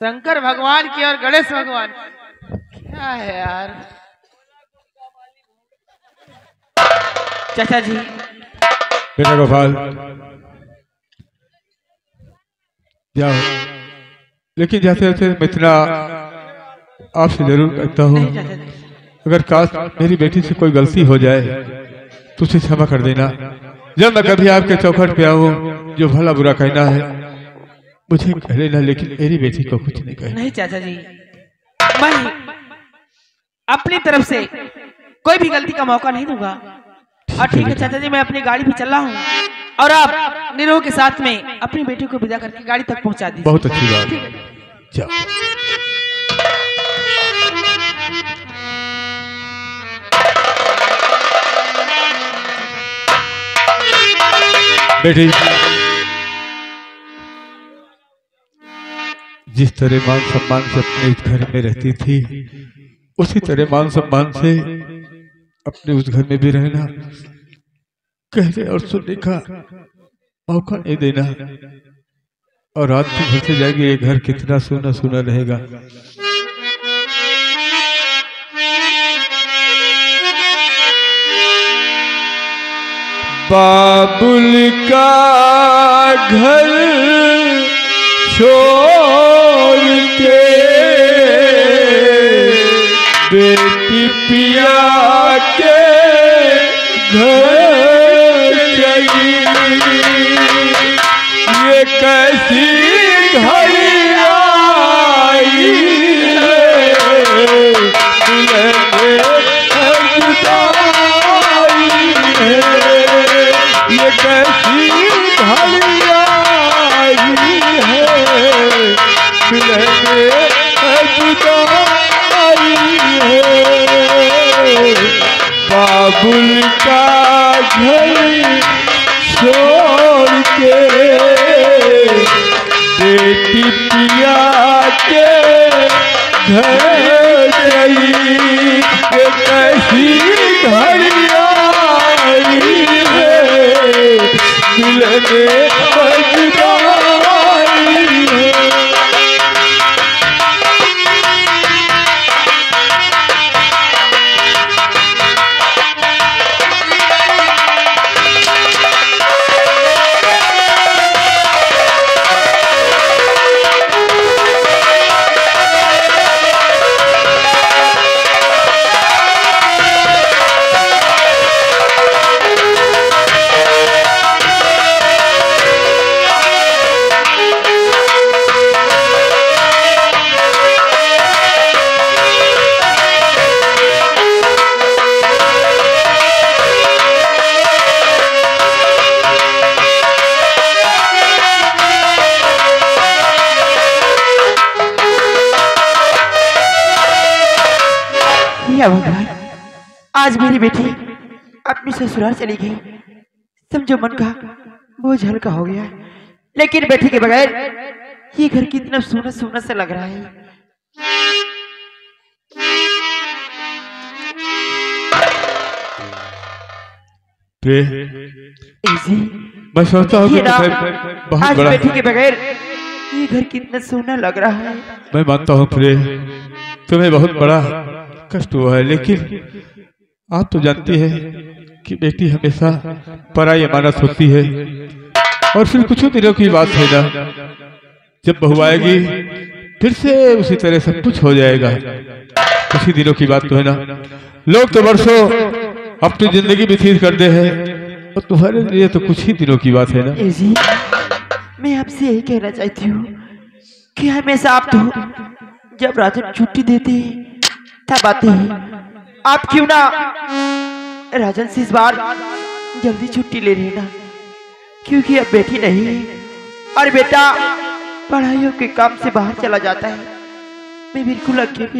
शंकर भगवान की और गणेश भगवान क्या है यार? चाचा जी। बेटा गोपाल। जाओ। लेकिन जैसे जैसे मैं इतना आपसे ज़रूर कहता हूँ अगर काश मेरी बेटी से कोई गलती हो जाए तो उसे क्षमा कर देना। जब मैं कभी आपके चौखट पे आऊँ जो भला बुरा कहना है मुझे कह लेना लेकिन मेरी बेटी को कुछ नहीं कहना नहीं चाचा जी। मैं अपनी तरफ़ से कोई भी गलती का मौका नहीं दूँगा। और ठीक है चाचा जी मैं अपनी गाड़ी भी चल रहा हूँ। और आप निरोह के साथ में अपनी बेटी को विदा करके गाड़ी तक पहुँचा दी बहुत अच्छी बात जाओ। बेटी। जिस तरह मान सम्मान से अपने इस घर में रहती थी, उसी तरह मान सम्मान से अपने उस घर में भी रहना। कहने और सुनने का मौका नहीं देना। और रात को घर से जाएगी, ये घर कितना सोना सोना रहेगा। बाबुल का घर छोड़ के बेटी पिया के घर चली। ये कैसी घड़ी आई है। ये कैसी बाबुल का घर छोड़ के बेटी पिया के घर गई ये कैसी घड़िया मिलने या भगवान आज मेरी बेटी अपनी ससुराल चली गई। समझो मन का बोझ हल्का हो गया लेकिन बेटी के बगैर ये घर कितना सोना सोना सा लग रहा है। मैं सोचता हूँ बहुत आज बड़ा बेटी के बगैर ये घर कितना सोना लग रहा है। मैं मानता हूँ प्रे तुम्हें बहुत बड़ा कष्ट हुआ है, लेकिन आप तो जानती है कि बेटी हमेशा पराई अमानत होती है। और फिर कुछ दिनों की बात है ना, जब बहू आएगी, फिर से उसी तरह सब कुछ हो जाएगा। कुछ ही दिनों की बात तो है ना। लोग तो वर्षों अपनी ज़िंदगी व्यतीत करते हैं, और तुम्हारे लिए तो कुछ ही दिनों की बात है ना। जी, मैं आपसे यही कहना चाहती हूँ कि हमेशा आप तो जब राजन छुट्टी देते हैं तब बातें हैं आप क्यों ना राजन से इस बार जल्दी छुट्टी ले लेना, क्योंकि अब बेटी नहीं है और बेटा पढ़ाइयों के काम से बाहर चला जाता है। मैं बिल्कुल अकेली